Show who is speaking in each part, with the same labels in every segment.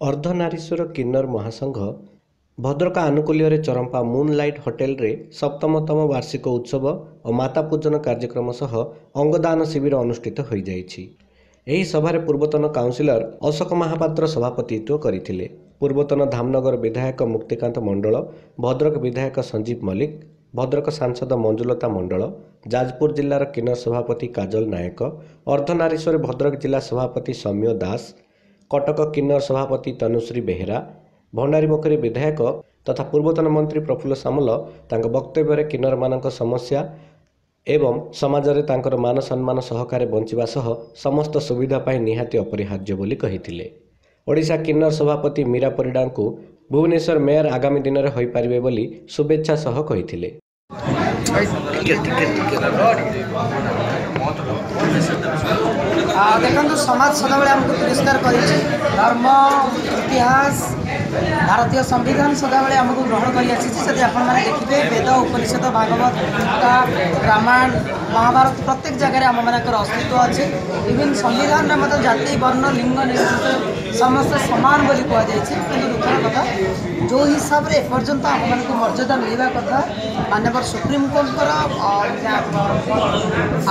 Speaker 1: ଅର୍ଦ୍ଧନାରୀଶ୍ୱର କିନ୍ନର ମହାସଂଘ ଭଦ୍ରକ ଆନୁକୂଲ୍ୟରେ ଚରମ୍ପା ମୁନ୍ଲାଇଟ୍ ହୋଟେଲରେ ସପ୍ତମତମ ବାର୍ଷିକ ଉତ୍ସବ ଓ ମାତା ପୂଜନ କାର୍ଯ୍ୟକ୍ରମ ସହ ଅଙ୍ଗଦାନ ଶିବିର ଅନୁଷ୍ଠିତ ହୋଇଯାଇଛି। ଏହି ସଭାରେ ପୂର୍ବତନ କାଉନସିଲର ଅଶୋକ ମହାପାତ୍ର ସଭାପତିତ୍ୱ କରିଥିଲେ। ପୂର୍ବତନ ଧାମନଗର ବିଧାୟକ ମୁକ୍ତିକାନ୍ତ ମଣ୍ଡଳ ଭଦ୍ରକ ବିଧାୟକ ସଞ୍ଜୀବ ମଲ୍ଲିକ ଭଦ୍ରକ ସାଂସଦ ମଞ୍ଜୁଲତା ମଣ୍ଡଳ ଯାଜପୁର ଜିଲ୍ଲାର କିନ୍ନର ସଭାପତି କାଜଲ ନାୟକ ଅର୍ଦ୍ଧନାରୀଶ୍ୱର ଭଦ୍ରକ ଜିଲ୍ଲା ସଭାପତି ସୌମ୍ୟ ଦାସ କଟକ କିନ୍ନର ସଭାପତି ତନୁଶ୍ରୀ ବେହେରା ଭଣ୍ଡାରୀପୋଖରୀ ବିଧାୟକ ତଥା ପୂର୍ବତନ ମନ୍ତ୍ରୀ ପ୍ରଫୁଲ୍ଲ ସାମଲ ତାଙ୍କ ବକ୍ତବ୍ୟରେ କିନ୍ନରମାନଙ୍କ ସମସ୍ୟା ଏବଂ ସମାଜରେ ତାଙ୍କର ମାନ ସମ୍ମାନ ସହକାରେ ବଞ୍ଚିବା ସହ ସମସ୍ତ ସୁବିଧା ପାଇଁ ନିହାତି ଅପରିହାର୍ଯ୍ୟ ବୋଲି କହିଥିଲେ। ଓଡ଼ିଶା କିନ୍ନର ସଭାପତି ମୀରା ପରିଡ଼ାଙ୍କୁ ଭୁବନେଶ୍ୱର ମେୟର ଆଗାମୀ ଦିନରେ ହୋଇପାରିବେ ବୋଲି ଶୁଭେଚ୍ଛା ସହ କହିଥିଲେ।
Speaker 2: ଦେଖନ୍ତୁ ସମାଜ ସଦାବେଳେ ଆମକୁ ପୁରସ୍କାର କରିଛି। ଧର୍ମ ଇତିହାସ ଭାରତୀୟ ସମ୍ବିଧାନ ସଦାବେଳେ ଆମକୁ ଗ୍ରହଣ କରି ଆସିଛି ଯଦି ଆପଣମାନେ ଦେଖିବେ ବେଦ ଉପନିଷଦ ଭାଗବତ ଗୀତା ରାମାୟଣ ମହାଭାରତ ପ୍ରତ୍ୟେକ ଜାଗାରେ ଆମମାନଙ୍କର ଅସ୍ତିତ୍ୱ ଅଛି। ଇଭିନ୍ ସମ୍ବିଧାନରେ ମଧ୍ୟ ଜାତି ବର୍ଣ୍ଣ ଲିଙ୍ଗ ନିର୍ବିଶେଷରେ ସମସ୍ତେ ସମାନ ବୋଲି କୁହାଯାଇଛି। କିନ୍ତୁ ଦୁଃଖର କଥା ଯେଉଁ ହିସାବରେ ଏପର୍ଯ୍ୟନ୍ତ ଆମମାନଙ୍କୁ ମର୍ଯ୍ୟାଦା ମିଳିବା କଥା ମାନ୍ୟବର ସୁପ୍ରିମକୋର୍ଟଙ୍କର ଅ,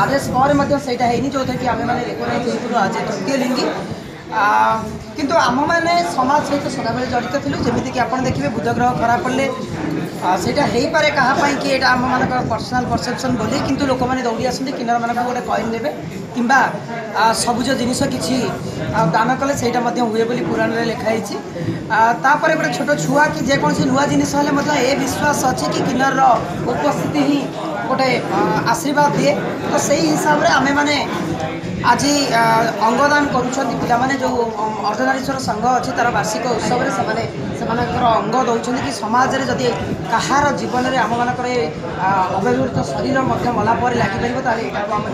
Speaker 2: ଆଦେଶ ପରେ ମଧ୍ୟ ସେଇଟା ହେଇନି। ଯେଉଁଟାକି ଆମେମାନେ ରେକଗ୍ନାଇଜ୍ ହେଇଥିଲୁ ଆଜି ତୃତୀୟ ଲିଙ୍ଗୀ। ଆ, କିନ୍ତୁ ଆମମାନେ ସମାଜ ସହିତ ସଦାବେଳେ ଜଡ଼ିତ ଥିଲୁ ଯେମିତିକି ଆପଣ ଦେଖିବେ ବୁଧ ଗ୍ରହ ଖରାପ ପଡ଼ିଲେ ଆ, ସେଇଟା ହେଇପାରେ କାହା ପାଇଁ କି ଏଇଟା ଆମମାନଙ୍କର ପର୍ସନାଲ୍ ପରସେପସନ୍ ବୋଲି କିନ୍ତୁ ଲୋକମାନେ ଦୌଡ଼ି ଆସନ୍ତି କିନ୍ନରମାନଙ୍କୁ ଗୋଟେ କଏନ୍ ଦେବେ କିମ୍ବା ଆ, ସବୁଜ ଜିନିଷ କିଛି ଆ, ଦାନ କଲେ ସେଇଟା ମଧ୍ୟ ହୁଏ ବୋଲି ପୁରାଣରେ ଲେଖା ହେଇଛି। ଆ, ତାପରେ ଗୋଟେ ଛୋଟ ଛୁଆ କି ଯେକୌଣସି ନୂଆ ଜିନିଷ ହେଲେ ମଧ୍ୟ ଏ ବିଶ୍ୱାସ ଅଛି କି କିନ୍ନରର ଉପସ୍ଥିତି ହିଁ ଗୋଟେ ଆଶୀର୍ବାଦ ଦିଏ। ତ ସେଇ ହିସାବରେ ଆମେମାନେ ଆଜି ଅଙ୍ଗଦାନ କରୁଛନ୍ତି। ପିଲାମାନେ ଯେଉଁ ଅର୍ଦ୍ଧନାରୀଶ୍ୱର ସଂଘ ଅଛି ତା'ର ବାର୍ଷିକ ଉତ୍ସବରେ ସେମାନେ ସେମାନଙ୍କର ଅଙ୍ଗ ଦେଉଛନ୍ତି କି ସମାଜରେ ଯଦି କାହାର ଜୀବନରେ ଆମମାନଙ୍କର ଅବ୍ୟବହୃତ ଶରୀର ମଧ୍ୟ ମଲା ପରେ ଲାଗିପାରିବ ତାହେଲେ ଏଇଟାକୁ ଆମେ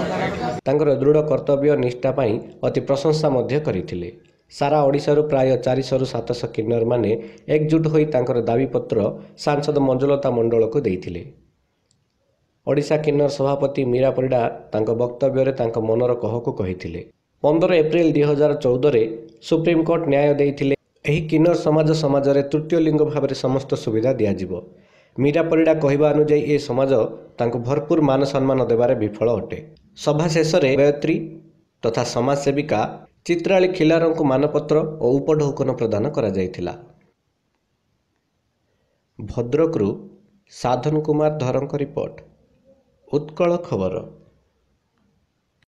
Speaker 1: ତାଙ୍କର ଦୃଢ଼ କର୍ତ୍ତବ୍ୟ ନିଷ୍ଠା ପାଇଁ ଅତି ପ୍ରଶଂସା ମଧ୍ୟ କରିଥିଲେ। ସାରା ଓଡ଼ିଶାରୁ ପ୍ରାୟ ଚାରିଶହରୁ ସାତଶହ କିନ୍ନରମାନେ ଏକଜୁଟ ହୋଇ ତାଙ୍କର ଦାବିପତ୍ର ସାଂସଦ ମଞ୍ଜୁଲତା ମଣ୍ଡଳକୁ ଦେଇଥିଲେ। ଓଡ଼ିଶା କିନ୍ନର ସଭାପତି ମୀରା ପରିଡ଼ା ତାଙ୍କ ବକ୍ତବ୍ୟରେ ତାଙ୍କ ମନର କହକୁ କହିଥିଲେ। ପନ୍ଦର ଏପ୍ରିଲ ଦୁଇ ହଜାର ଚଉଦରେ ସୁପ୍ରିମକୋର୍ଟ ନ୍ୟାୟ ଦେଇଥିଲେ ଏହି କିନ୍ନର ସମାଜ ସମାଜରେ ତୃତୀୟ ଲିଙ୍ଗ ଭାବରେ ସମସ୍ତ ସୁବିଧା ଦିଆଯିବ। ମୀରା ପରିଡ଼ା କହିବା ଅନୁଯାୟୀ ଏ ସମାଜ ତାଙ୍କୁ ଭରପୁର ମାନ ସମ୍ମାନ ଦେବାରେ ବିଫଳ ଅଟେ। ସଭା ଶେଷରେ ଗାୟତ୍ରୀ ତଥା ସମାଜସେବିକା ଚିତ୍ରାଳୀ ଖିଲାରଙ୍କୁ ମାନପତ୍ର ଓ ଉପଢୌକନ ପ୍ରଦାନ କରାଯାଇଥିଲା। ଭଦ୍ରକରୁ ସାଧନ କୁମାର ଧରଙ୍କ ରିପୋର୍ଟ ଉତ୍କଳ ଖବର।